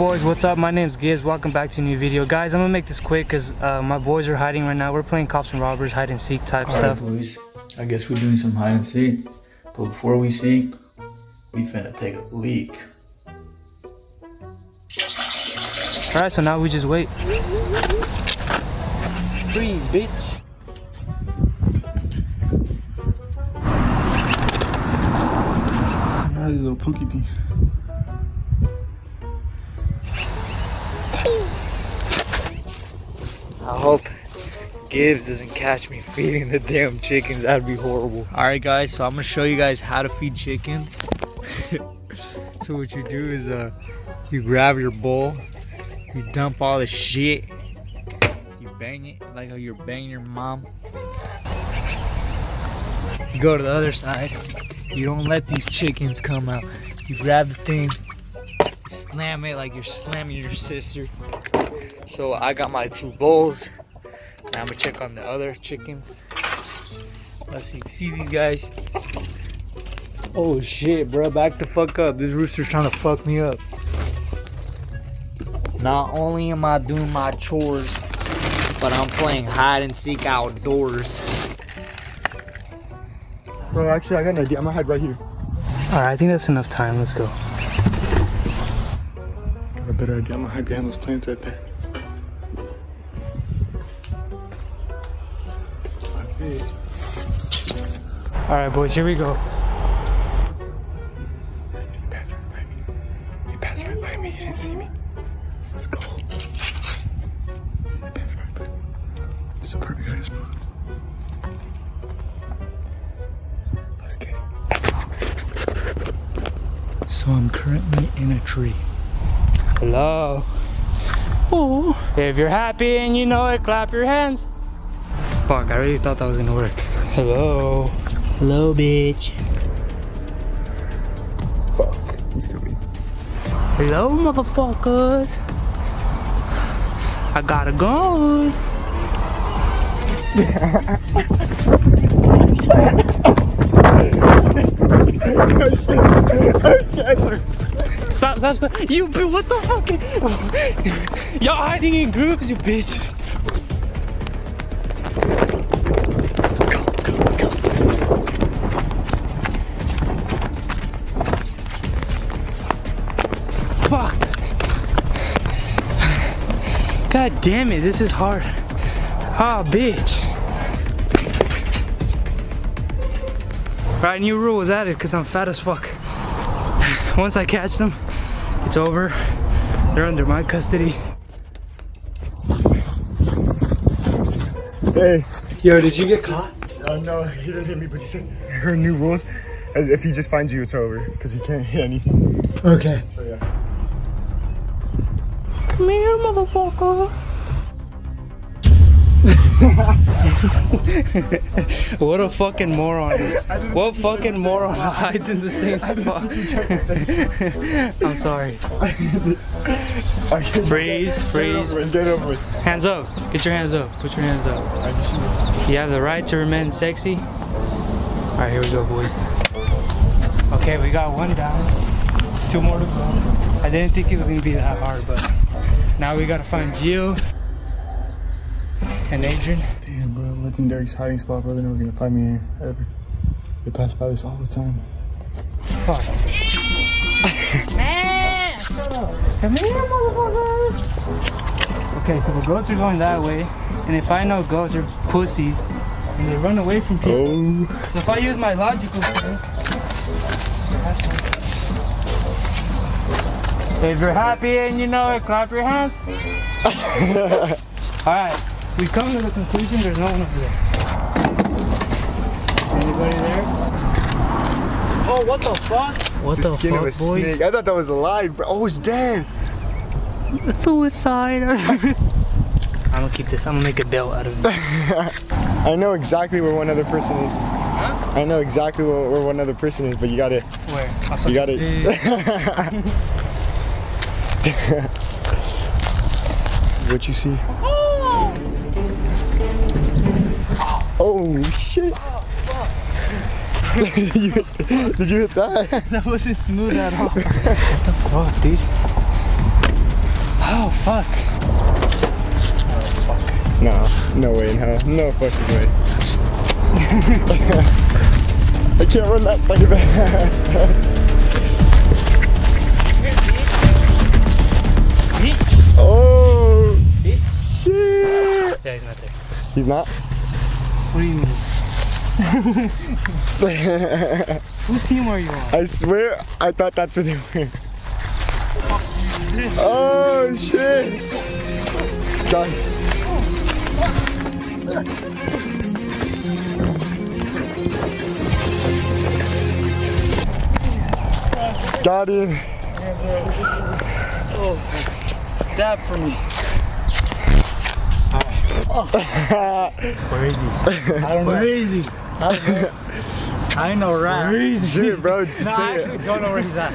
boys what's up my name's Gibbs welcome back to a new video guys I'm gonna make this quick because uh, my boys are hiding right now we're playing cops and robbers hide and seek type All stuff right, boys. I guess we're doing some hide and seek. But before we seek, we finna take a leak. all right so now we just wait freeze bitch you little pookie thief. I hope Gibbs doesn't catch me feeding the damn chickens. That'd be horrible. All right, guys. So I'm gonna show you guys how to feed chickens. so what you do is, uh, you grab your bowl, you dump all the shit, you bang it like how you're banging your mom. You go to the other side. You don't let these chickens come out. You grab the thing, slam it like you're slamming your sister. So I got my two bowls. Now I'm gonna check on the other chickens. Let's see, see these guys. Oh shit, bro, back the fuck up. This rooster's trying to fuck me up. Not only am I doing my chores, but I'm playing hide and seek outdoors. Bro, actually, I got an idea. I'm gonna hide right here. all right I think that's enough time let's go Got a better idea. I'm gonna hide behind those plants right there. Okay. all right boys here we go He passed right by me. He passed right by me. He didn't see me. Let's go. He passed right by me. This a perfect hiding spot. Let's get it. So I'm currently in a tree. Hello oh if you're happy and you know it clap your hands fuck I really thought that was gonna work hello hello bitch Fuck. He's coming. Hello, motherfuckers. I got a gun. Oh, oh, Stop, stop, stop. You, what the fuck? Y'all hiding in groups, you bitch. Fuck. God damn it, this is hard. Ah, bitch. Right, new rule was added because I'm fat as fuck. Once I catch them, it's over. They're under my custody. Hey. Yo, did you get caught? Uh, no, he didn't hit me, but he said her new rules. If he just finds you, it's over because he can't hit anything. Okay. So yeah. Come here, motherfucker. what a fucking moron. What fucking moron hides in the same spot? I'm sorry. Freeze, freeze. Get over with. Hands up. Get your hands up. Put your hands up. I just see you. You have the right to remain sexy. Alright, here we go, boys. Okay, we got one down. Two more to go. I didn't think it was gonna be that hard, but now we gotta find Gio and Adrian. Damn, bro. Legendary's hiding spot, bro. They're never gonna find me here ever. They pass by this all the time. Fuck. Come here, motherfucker. Okay, so the goats are going that way, and if I know goats are pussies, and they run away from people. Oh. So if I use my logical sense, if you're happy and you know it, clap your hands. All right, we come to the conclusion there's no one over there. Anybody there? Oh, what the fuck? What It's the skin of a snake. I thought that was alive, bro. Oh, it's dead. Suicide. I'm gonna keep this. I'm gonna make a belt out of it. I know exactly where one other person is. Huh? I know exactly where, where one other person is, but you gotta, Where? I'll you gotta. what you see? Oh, Oh shit! You- did you hit that? That wasn't smooth at all. what the fuck, dude? Oh fuck. No, no way in hell. No fucking way. I can't run that fucking fast. Oh, shit. Yeah, he's not there. He's not? What do you mean? Whose team are you on? I swear, I thought that's what they were. Oh, shit. Done. Got him. Zap for me. Where is he? I don't know. Where is he? I ain't no rat. Dude, bro, just No, I actually it. don't know where he's at.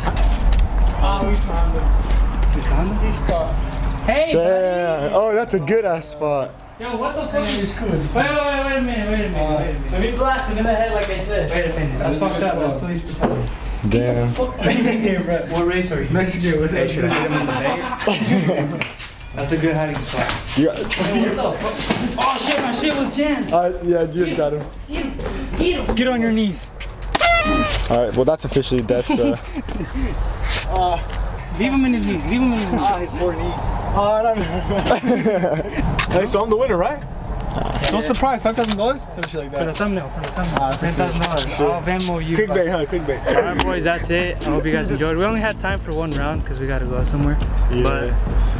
Oh, we found him. We found him? He's caught. Hey! Damn. Oh, that's a good ass spot. Yo, what the fuck is Wait, wait, wait, wait a minute, wait a minute, wait a uh, minute. Let me blast him in the head like I said. Wait a minute. That's fucked up. That's police brutality. Damn. What race are you? Mexican with Hey, should I hit him in the leg? That's a good hiding spot. You, What the fuck? Oh shit, my shit was jammed. uh, yeah, you just got him. Get on your knees. All right, well, that's officially death. Uh, Leave him in his knees. Leave him in his knees. Ah, his poor knees. Oh, no, no. hey, so I'm the winner, right? So what's the prize? Five thousand dollars? Some shit like For the thumbnail, for the thumbnail. Ah, Ten thousand dollars. I'll Venmo you. Clickbait, huh? Clickbait. Alright boys, that's it. I hope you guys enjoyed. We only had time for one round because we gotta go somewhere. But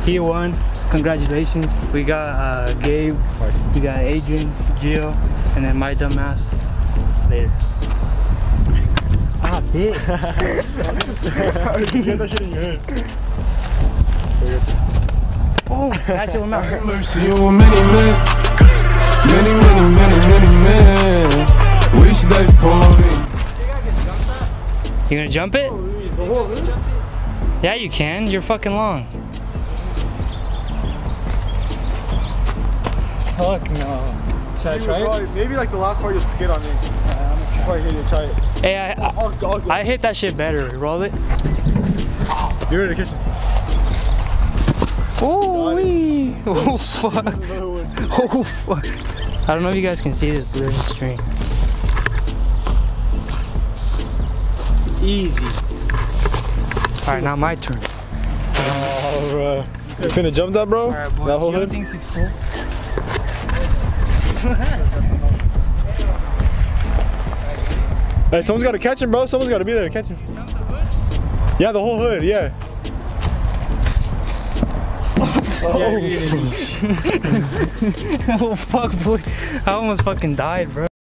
he won. Congratulations. We got uh, Gabe, we got Adrian, Gio, and then my dumb ass. Later. Ah, bitch. you get that shit in your head. Oh, that shit went out. Mercy on many men, many, many, many, many men. Wish they for me. You gonna jump it? Yeah, you can. You're fucking long. Fuck no. Should I try it? Maybe like the last part you'll skid on me. Probably hit it, try it. Hey, I, I, oh, I'll, I'll go. I hit that shit better. Roll it. You're in the kitchen. Oh, wee. Oh, fuck. Oh, fuck. I don't know if you guys can see this, but there's a string. Easy. All right, now my turn. Oh, bro. You finna jump that, bro? All right, boy. that whole Gio hood? thinks he's full. Hey, someone's gotta catch him, bro. Someone's gotta be there to catch him. Yeah, the whole hood, yeah. Oh, oh fuck, boy. I almost fucking died, bro.